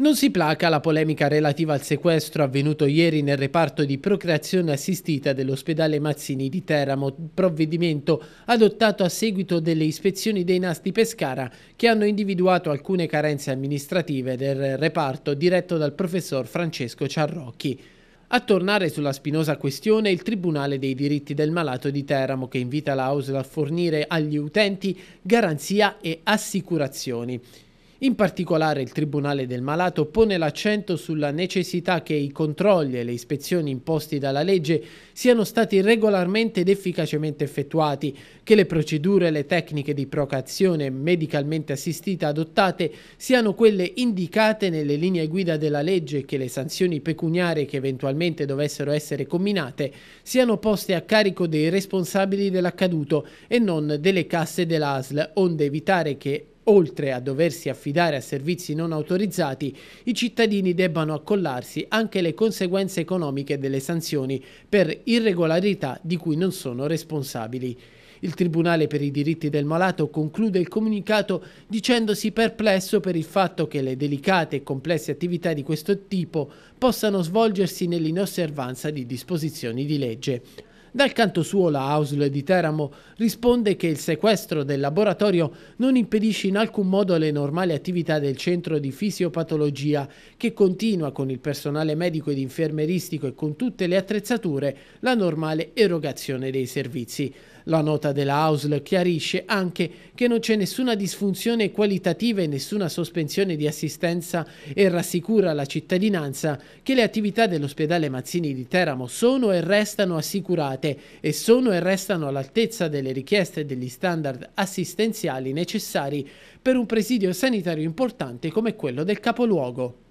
Non si placa la polemica relativa al sequestro avvenuto ieri nel reparto di procreazione assistita dell'ospedale Mazzini di Teramo, provvedimento adottato a seguito delle ispezioni dei NAS di Pescara che hanno individuato alcune carenze amministrative del reparto diretto dal professor Francesco Ciarrocchi. A tornare sulla spinosa questione il Tribunale dei diritti del malato di Teramo che invita l'AUSL a fornire agli utenti garanzia e assicurazioni. In particolare il Tribunale del Malato pone l'accento sulla necessità che i controlli e le ispezioni imposti dalla legge siano stati regolarmente ed efficacemente effettuati, che le procedure e le tecniche di procreazione medicalmente assistita adottate siano quelle indicate nelle linee guida della legge e che le sanzioni pecuniarie che eventualmente dovessero essere combinate siano poste a carico dei responsabili dell'accaduto e non delle casse dell'ASL, onde evitare che oltre a doversi affidare a servizi non autorizzati, i cittadini debbano accollarsi anche le conseguenze economiche delle sanzioni per irregolarità di cui non sono responsabili. Il Tribunale per i diritti del malato conclude il comunicato dicendosi perplesso per il fatto che le delicate e complesse attività di questo tipo possano svolgersi nell'inosservanza di disposizioni di legge. Dal canto suo la AUSL di Teramo risponde che il sequestro del laboratorio non impedisce in alcun modo le normali attività del centro di fisiopatologia che continua con il personale medico ed infermeristico e con tutte le attrezzature la normale erogazione dei servizi. La nota della AUSL chiarisce anche che non c'è nessuna disfunzione qualitativa e nessuna sospensione di assistenza e rassicura la cittadinanza che le attività dell'ospedale Mazzini di Teramo sono e restano assicurate e sono e restano all'altezza delle richieste e degli standard assistenziali necessari per un presidio sanitario importante come quello del capoluogo.